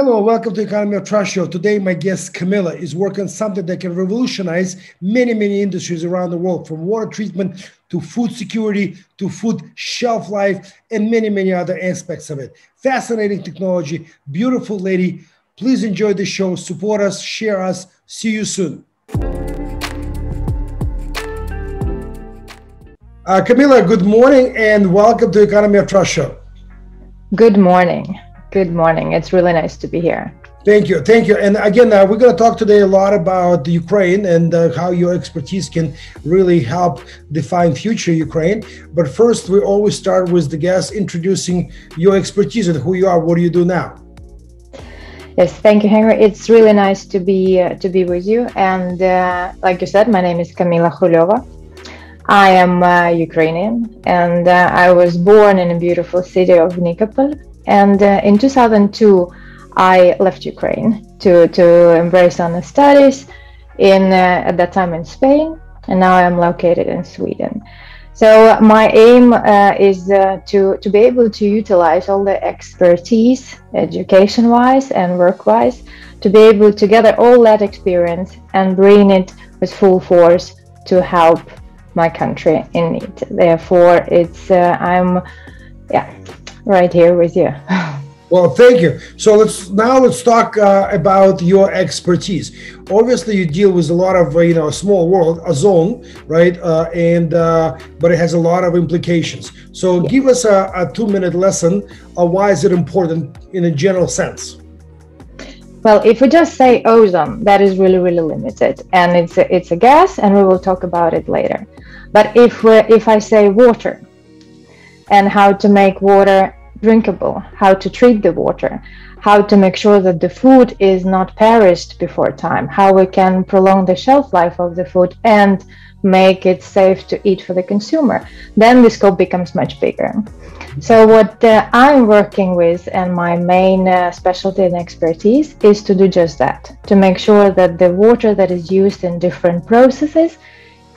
Hello, welcome to Economy of Trust Show. Today, my guest Camilla is working on something that can revolutionize many, many industries around the world, from water treatment to food security to food shelf life and many, many other aspects of it. Fascinating technology, beautiful lady. Please enjoy the show, support us, share us. See you soon. Uh, Camilla, good morning and welcome to Economy of Trust Show. Good morning. Good morning. It's really nice to be here. Thank you. Thank you. And again, uh, we're going to talk today a lot about Ukraine and uh, how your expertise can really help define future Ukraine. But first, we always start with the guest introducing your expertise and who you are. What do you do now? Yes, thank you, Henry. It's really nice to be uh, to be with you. And uh, like you said, my name is Camilla Khrulova. I am uh, Ukrainian, and uh, I was born in a beautiful city of Nikopol and uh, in 2002, I left Ukraine to, to embrace on studies in uh, at that time in Spain, and now I'm located in Sweden. So my aim uh, is uh, to to be able to utilize all the expertise, education-wise and work-wise, to be able to gather all that experience and bring it with full force to help my country in need. Therefore, it's uh, I'm yeah right here with you. Well, thank you. So let's now let's talk uh, about your expertise. Obviously, you deal with a lot of uh, you know a small world, ozone, right? Uh, and uh, but it has a lot of implications. So give us a, a two-minute lesson why is it important in a general sense. Well, if we just say ozone, that is really really limited, and it's a, it's a gas, and we will talk about it later. But if we, if I say water, and how to make water drinkable, how to treat the water, how to make sure that the food is not perished before time, how we can prolong the shelf life of the food and make it safe to eat for the consumer, then the scope becomes much bigger. So, what uh, I'm working with and my main uh, specialty and expertise is to do just that to make sure that the water that is used in different processes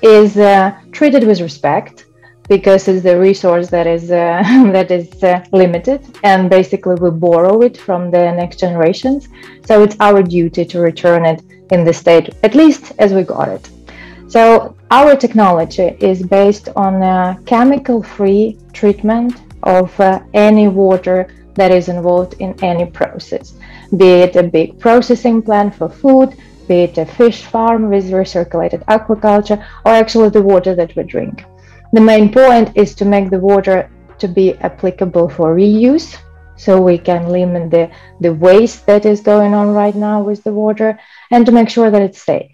is uh, treated with respect because it's the resource that is uh, that is uh, limited and basically we borrow it from the next generations. So it's our duty to return it in the state at least as we got it. So our technology is based on a chemical free treatment of uh, any water that is involved in any process be it a big processing plant for food be it a fish farm with recirculated aquaculture or actually the water that we drink the main point is to make the water to be applicable for reuse so we can limit the, the waste that is going on right now with the water and to make sure that it's safe.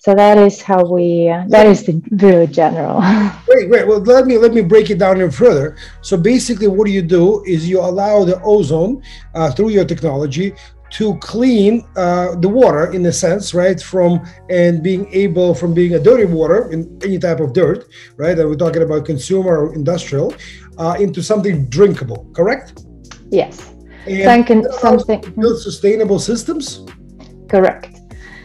So that is how we. Uh, that is the very general. Great, great. Well, let me let me break it down even further. So basically, what you do is you allow the ozone uh, through your technology to clean uh, the water in a sense right from and being able from being a dirty water in any type of dirt right and we're talking about consumer or industrial uh, into something drinkable correct? Yes. And something build sustainable systems? Correct.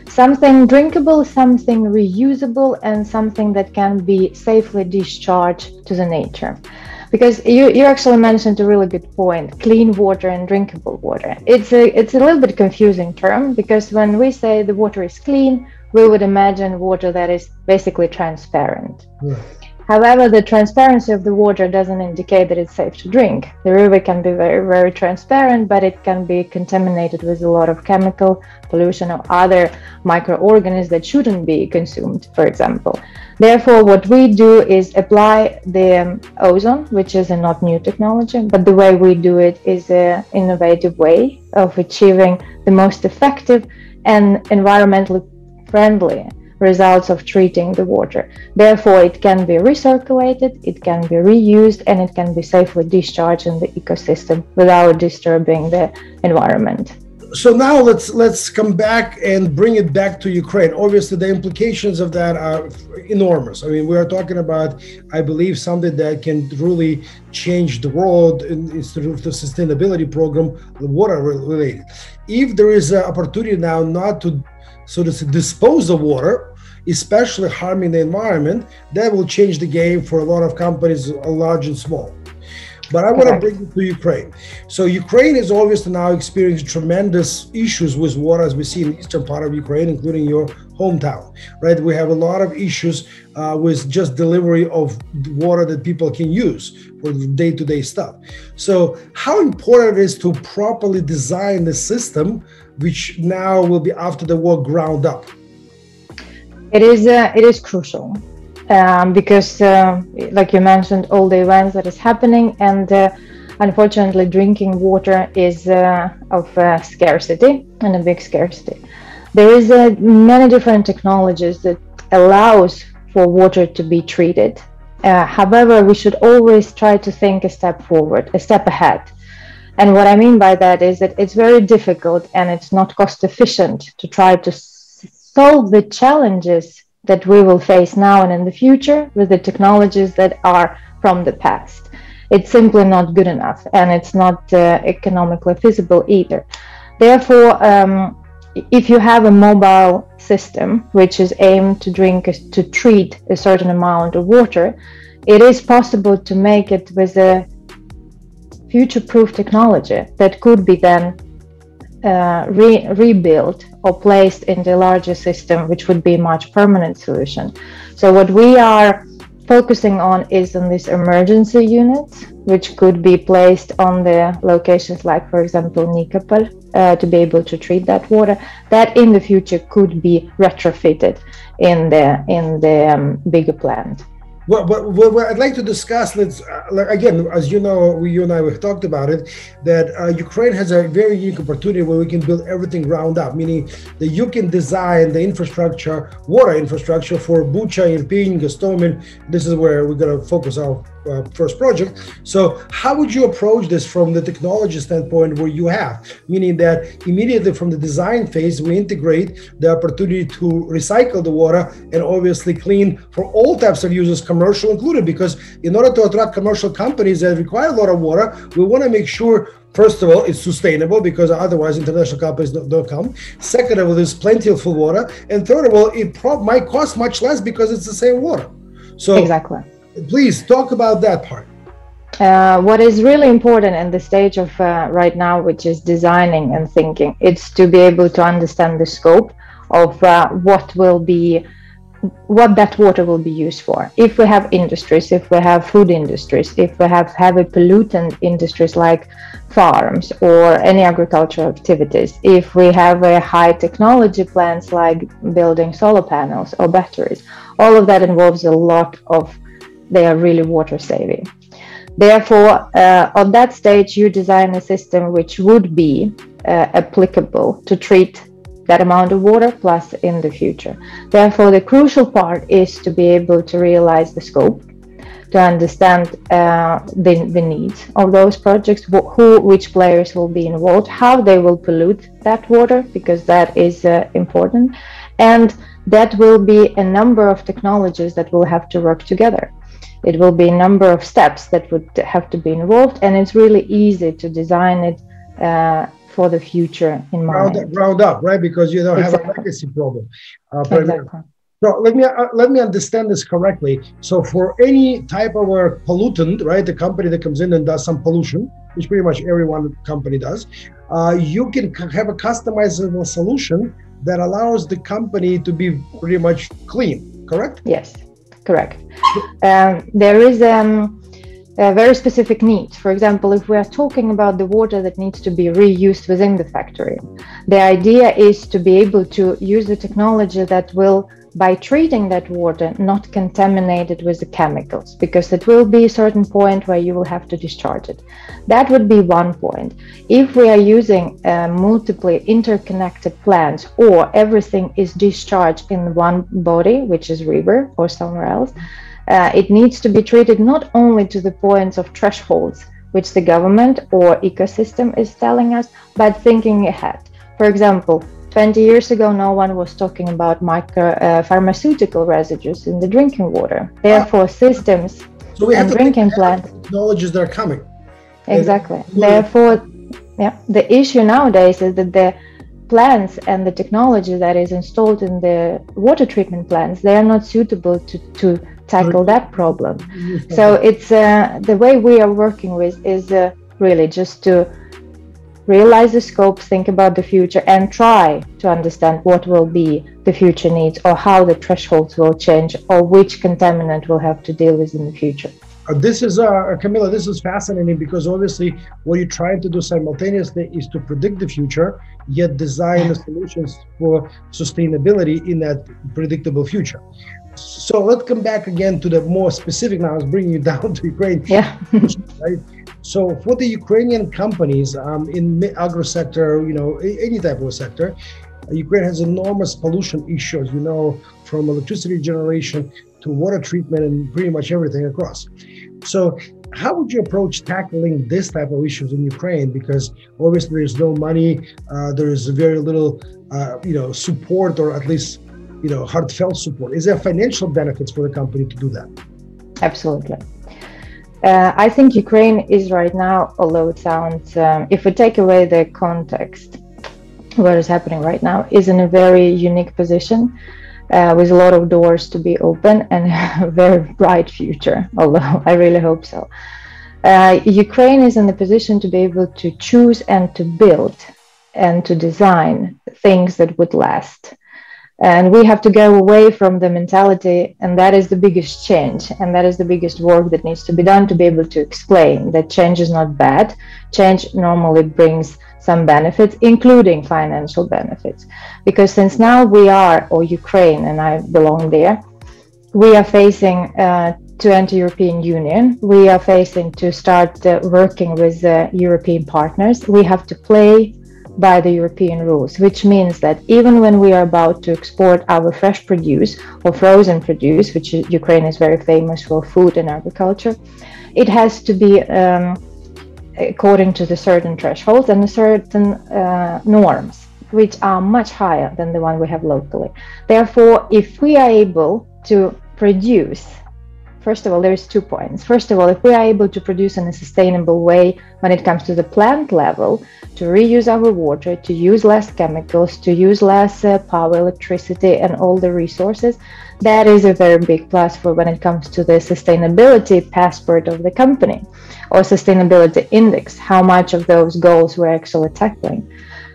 Something drinkable something reusable and something that can be safely discharged to the nature because you, you actually mentioned a really good point clean water and drinkable water it's a it's a little bit confusing term because when we say the water is clean we would imagine water that is basically transparent yeah. However, the transparency of the water doesn't indicate that it's safe to drink. The river can be very, very transparent, but it can be contaminated with a lot of chemical pollution or other microorganisms that shouldn't be consumed, for example. Therefore, what we do is apply the um, ozone, which is a not new technology, but the way we do it is an innovative way of achieving the most effective and environmentally friendly results of treating the water. Therefore, it can be recirculated, it can be reused, and it can be safely discharged in the ecosystem without disturbing the environment. So now let's let's come back and bring it back to Ukraine. Obviously, the implications of that are enormous. I mean, we are talking about, I believe, something that can really change the world in, of the sustainability program, water related. If there is an opportunity now not to so to dispose of water, especially harming the environment, that will change the game for a lot of companies, uh, large and small. But I want to bring it to Ukraine. So Ukraine is obviously now experiencing tremendous issues with water, as we see in the eastern part of Ukraine, including your hometown, right? We have a lot of issues uh, with just delivery of water that people can use for day-to-day stuff. So how important it is to properly design the system, which now will be after the war ground up? It is uh, it is crucial um, because, uh, like you mentioned, all the events that is happening, and uh, unfortunately, drinking water is uh, of uh, scarcity and a big scarcity. There is uh, many different technologies that allows for water to be treated. However, we should always try to think a step forward, a step ahead. And what I mean by that is that it's very difficult and it's not cost efficient to try to solve the challenges that we will face now and in the future with the technologies that are from the past. It's simply not good enough and it's not uh, economically feasible either. Therefore, um, if you have a mobile system which is aimed to drink to treat a certain amount of water, it is possible to make it with a future-proof technology that could be then uh, re- rebuilt or placed in the larger system, which would be a much permanent solution. So what we are focusing on is on these emergency units, which could be placed on the locations like, for example, Nikopol, uh, to be able to treat that water. That in the future could be retrofitted in the in the um, bigger plant. Well, what, I'd like to discuss, let's uh, again, as you know, we, you and I have talked about it, that uh, Ukraine has a very unique opportunity where we can build everything ground up, meaning that you can design the infrastructure, water infrastructure for Bucha, Irpin, Gostomel. This is where we're going to focus our uh, first project. So, how would you approach this from the technology standpoint where you have, meaning that immediately from the design phase, we integrate the opportunity to recycle the water and obviously clean for all types of users, commercial included, because in order to attract commercial companies that require a lot of water, we want to make sure First of all, it's sustainable because otherwise international companies don't, don't, come. Second of all, there's plenty of full water, and third of all, it pro- might cost much less because it's the same water. So exactly please talk about that part. Uh, what is really important in the stage of uh, right now, which is designing and thinking, it's to be able to understand the scope of uh, what will be what that water will be used for. If we have industries, if we have food industries, if we have heavy pollutant industries like farms or any agricultural activities, if we have a high technology plants like building solar panels or batteries, all of that involves a lot of they are really water saving. Therefore, uh, on that stage, you design a system which would be uh, applicable to treat that amount of water plus in the future. Therefore, the crucial part is to be able to realize the scope, to understand uh, the, the needs of those projects, who, which players will be involved, how they will pollute that water, because that is uh, important, and that will be a number of technologies that will have to work together it will be a number of steps that would have to be involved and it's really easy to design it uh, for the future in mind round, round up right because you don't exactly. have a legacy problem uh, exactly. So let me uh, let me understand this correctly. So for any type of a pollutant, right, the company that comes in and does some pollution, which pretty much every one company does, uh, you can have a customizable solution that allows the company to be pretty much clean. Correct? Yes correct. Um, there is um, a very specific need. For example, if we are talking about the water that needs to be reused within the factory, the idea is to be able to use the technology that will by treating that water not contaminated with the chemicals because it will be a certain point where you will have to discharge it. That would be one point. If we are using uh, multiply interconnected plants or everything is discharged in one body which is river or somewhere else uh, it needs to be treated not only to the points of thresholds which the government or ecosystem is telling us but thinking ahead. For example 20 years ago, no one was talking about micro uh, pharmaceutical residues in the drinking water. Therefore, systems so and drinking plants technologies that are coming. Exactly. And, Therefore, yeah, the issue nowadays is that the plants and the technology that is installed in the water treatment plants they are not suitable to, to tackle that problem. So it's uh, the way we are working with is uh, really just to realize the scope, think about the future, and try to understand what will be the future needs or how the thresholds will change or which contaminant we'll have to deal with in the future. Uh, this is uh, Camilla. This is fascinating because obviously what you're trying to do simultaneously is to predict the future, yet design the solutions for sustainability in that predictable future. So let's come back again to the more specific. Now, I was bringing you down to Ukraine. Yeah. right. So for the Ukrainian companies um, in the agro sector, you know, any type of sector, Ukraine has enormous pollution issues. You know, from electricity generation to water treatment and pretty much everything across. So, how would you approach tackling this type of issues in Ukraine? Because obviously there's no money, uh, there is very little, uh, you know, support or at least, you know, heartfelt support. Is there financial benefits for the company to do that? Absolutely. Uh, I think Ukraine is right now, although it sounds, um, if we take away the context, what is happening right now, is in a very unique position uh, with a lot of doors to be open and a very bright future, although I really hope so. Uh, Ukraine is in the position to be able to choose and to build and to design things that would last. And we have to go away from the mentality, and that is the biggest change. And that is the biggest work that needs to be done to be able to explain that change is not bad. Change normally brings some benefits, including financial benefits. Because since now we are, or Ukraine, and I belong there, we are facing uh, to enter European Union. We are facing to start uh, working with the European partners. We have to play by the European rules, which means that even when we are about to export our fresh produce or frozen produce, which Ukraine is very famous for food and agriculture, it has to be um, according to the certain thresholds and certain uh, norms, which are much higher than the one we have locally. Therefore, if we are able to produce First of all, there's two points. First of all, if we are able to produce in a sustainable way when it comes to the plant level, to reuse our water, to use less chemicals, to use less uh, power, electricity, and all the resources, that is a very big plus for when it comes to the sustainability passport of the company or sustainability index, how much of those goals we're actually tackling.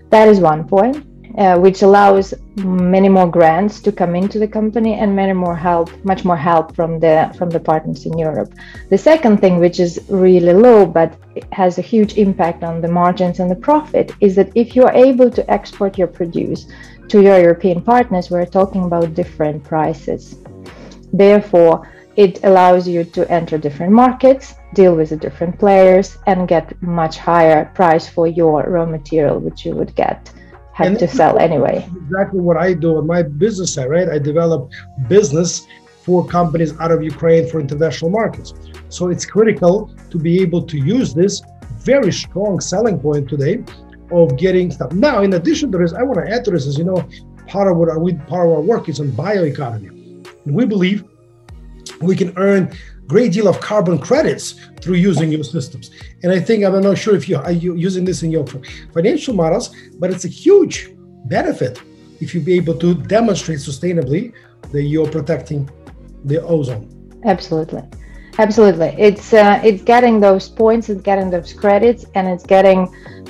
That is one point uh, which allows many more grants to come into the company and many more help, much more help from the from the partners in Europe. The second thing, which is really low but has a huge impact on the margins and the profit, is that if you are able to export your produce to your European partners, we're talking about different prices. Therefore, it allows you to enter different markets, deal with the different players, and get much higher price for your raw material, which you would get had and to sell anyway. Exactly what I do on my business side, right? I develop business for companies out of Ukraine for international markets. So it's critical to be able to use this very strong selling point today of getting stuff. Now, in addition to this, I want to add to this is, you know, part of what we part of our work is on bioeconomy. And we believe we can earn great deal of carbon credits through using your systems. And I think I'm not sure if you are using this in your financial models, but it's a huge benefit if you be able to demonstrate sustainably that you're protecting the ozone. Absolutely, absolutely. It's uh, it's getting those points, it's getting those credits, and it's getting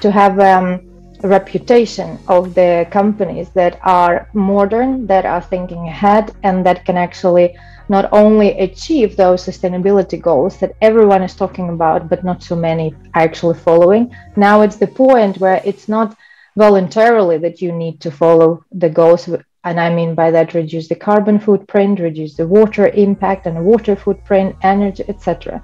to have. Um, reputation of the companies that are modern, that are thinking ahead, and that can actually not only achieve those sustainability goals that everyone is talking about, but not so many are actually following. Now it's the point where it's not voluntarily that you need to follow the goals. And I mean by that, reduce the carbon footprint, reduce the water impact and water footprint, energy, etc.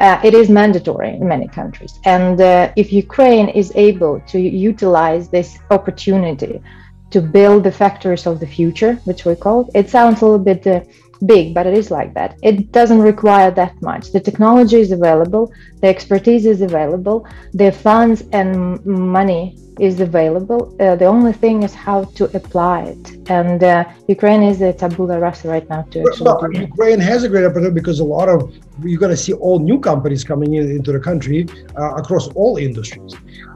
Uh, it is mandatory in many countries. And uh, if Ukraine is able to utilize this opportunity to build the factories of the future, which we call it, sounds a little bit uh, big, but it is like that. It doesn't require that much. The technology is available, the expertise is available, the funds and money is available. Uh, the only thing is how to apply it. And uh, Ukraine is a tabula rasa right now to actually well, Ukraine has a great opportunity because a lot of you're going to see all new companies coming in into the country uh, across all industries.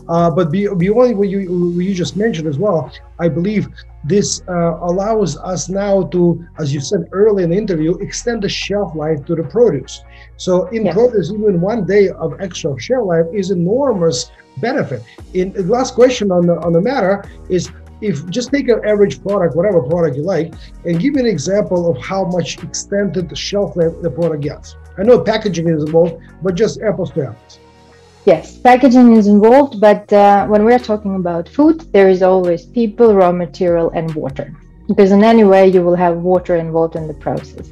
Uh, but beyond what you, what you just mentioned as well, I believe this uh, allows us now to, as you said earlier in the interview, extend the shelf life to the produce. So in yes. produce, even one day of extra shelf life is enormous benefit. In the last question on the on the matter is if just take an average product, whatever product you like, and give me an example of how much extended shelf life the product gets. I know packaging is involved, but just apples to apples. Yes, packaging is involved, but uh, when we're talking about food, there is always people, raw material, and water. Because in any way, you will have water involved in the process.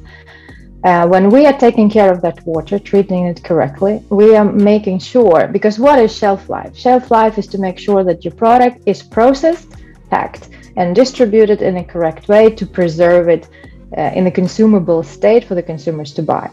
Uh, when we are taking care of that water, treating it correctly, we are making sure, because what is shelf life? Shelf life is to make sure that your product is processed, packed, and distributed in a correct way to preserve it uh, in a consumable state for the consumers to buy.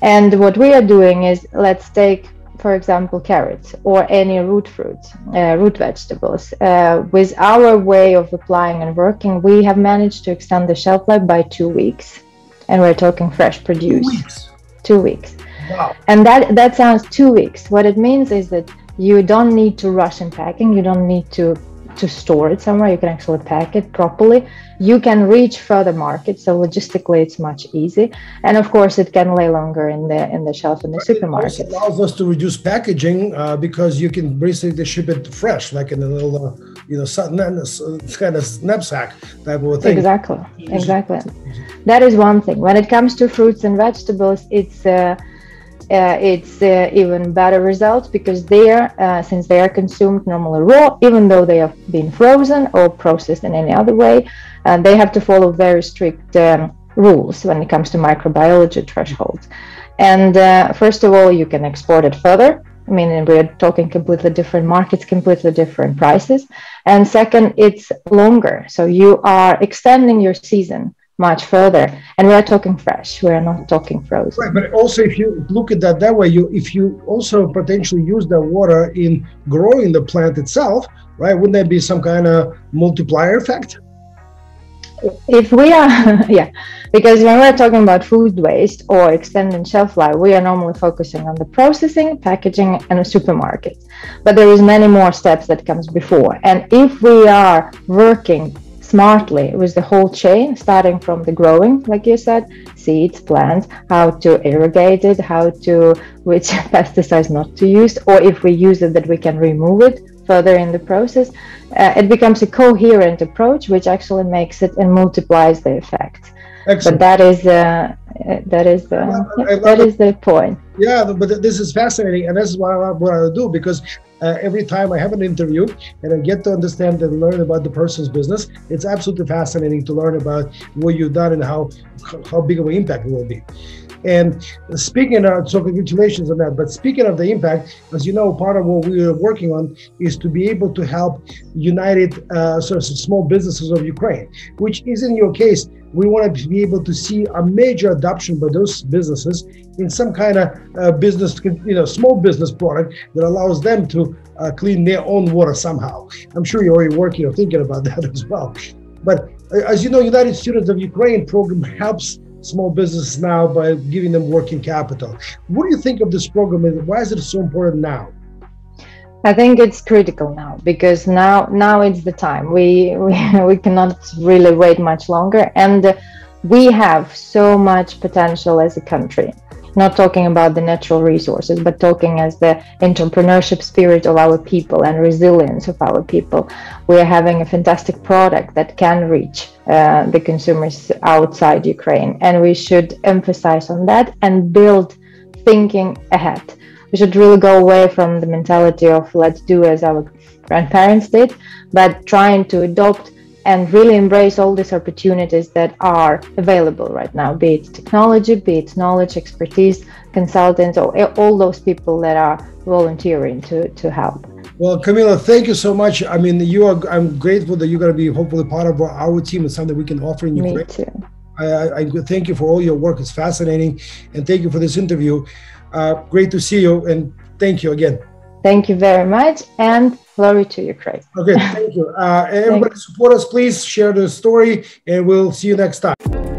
And what we are doing is let's take for example, carrots or any root fruits, uh, root vegetables. Uh, with our way of applying and working, we have managed to extend the shelf life by two weeks, and we're talking fresh produce. Two weeks. Two weeks. Wow. And that that sounds two weeks. What it means is that you don't need to rush in packing. You don't need to to store it somewhere. You can actually pack it properly. You can reach further markets, so logistically it's much easy. And of course, it can lay longer in the in the shelf in the supermarket. It allows us to reduce packaging uh, because you can basically ship it fresh, like in a little, uh, you know, kind of knapsack type of thing. Exactly, exactly. That is one thing. When it comes to fruits and vegetables, it's. Uh, uh, it's uh, even better results because they are, uh, since they are consumed normally raw, even though they have been frozen or processed in any other way, they have to follow very strict um, rules when it comes to microbiology thresholds. And uh, first of all, you can export it further. I mean, we're talking completely different markets, completely different prices. And second, it's longer. So you are extending your season much further. And we are talking fresh. We are not talking frozen. Right but also if you look at that that way you if you also potentially use that water in growing the plant itself right wouldn't that be some kind of multiplier effect? If we are yeah because when we're talking about food waste or extending shelf life we are normally focusing on the processing packaging and the supermarkets but there is many more steps that comes before. And if we are working smartly with the whole chain, starting from the growing, like you said, seeds, plants, how to irrigate it, how to which pesticides not to use, or if we use it, that we can remove it further in the process. Uh, it becomes a coherent approach, which actually makes it and multiplies the effect. Excellent. But that is uh, that is the yeah, that is the point. Yeah, but this is fascinating, and this is what I what I do because uh, every time I have an interview and I get to understand and learn about the person's business, it's absolutely fascinating to learn about what you've done and how how big of an impact it will be. And speaking of, so congratulations on that. But speaking of the impact, as you know, part of what we are working on is to be able to help united uh, sort of small businesses of Ukraine, which is in your case. We want to be able to see a major adoption by those businesses in some kind of uh, business, you know, small business product that allows them to uh, clean their own water somehow. I'm sure you're already working or thinking about that as well. But uh, as you know, United Students of Ukraine program helps small businesses now by giving them working capital. What do you think of this program and why is it so important now? I think it's critical now because now now it's the time. We we, we cannot really wait much longer and we have so much potential as a country not talking about the natural resources, but talking as the entrepreneurship spirit of our people and resilience of our people. We are having a fantastic product that can reach uh, the consumers outside Ukraine, and we should emphasize on that and build thinking ahead. We should really go away from the mentality of let's do as our grandparents did, but trying to adopt and really embrace all these opportunities that are available right now be it technology be it knowledge expertise consultants or all those people that are volunteering to to help. Well Camila, thank you so much. I mean you are i'm grateful that you're going to be hopefully part of our team and something we can offer in ukraine. Me too. I, I, thank you for all your work. It's fascinating. And thank you for this interview uh, great to see you and thank you again Thank you very much and glory to Ukraine. Okay, thank you. Uh, everybody support us, please. Share the story, and we'll see you next time.